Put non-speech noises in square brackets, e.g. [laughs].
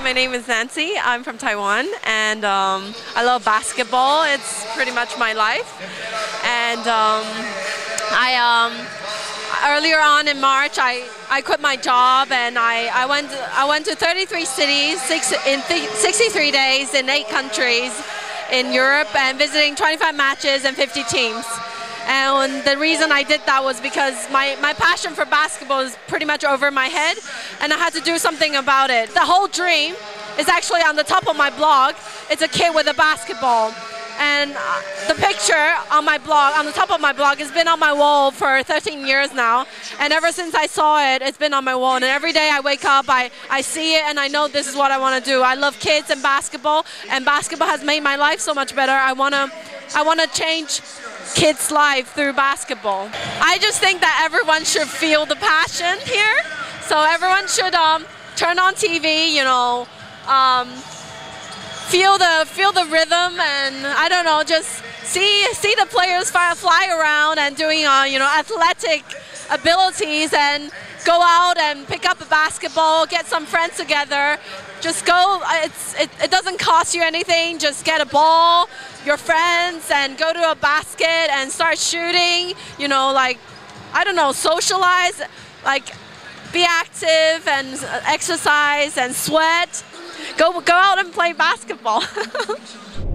my name is Nancy. I'm from Taiwan, and um, I love basketball. It's pretty much my life. And um, I um, earlier on in March, I, I quit my job and I, I went I went to 33 cities, six in 63 days in eight countries in Europe, and visiting 25 matches and 50 teams. And the reason I did that was because my, my passion for basketball is pretty much over my head, and I had to do something about it. The whole dream is actually on the top of my blog. It's a kid with a basketball. And uh, the picture on my blog, on the top of my blog, has been on my wall for 13 years now. And ever since I saw it, it's been on my wall. And every day I wake up, I, I see it, and I know this is what I want to do. I love kids and basketball, and basketball has made my life so much better. I want to I want to change kids' life through basketball. I just think that everyone should feel the passion here. So everyone should um, turn on TV, you know, um, feel the feel the rhythm, and I don't know, just see see the players fly, fly around and doing uh, you know athletic abilities and go out and pick up a basketball, get some friends together. Just go. It's it, it doesn't cost you anything. Just get a ball, your friends, and go to a basket and start shooting. You know, like I don't know, socialize, like be active and exercise and sweat. Go go out and play basketball. [laughs]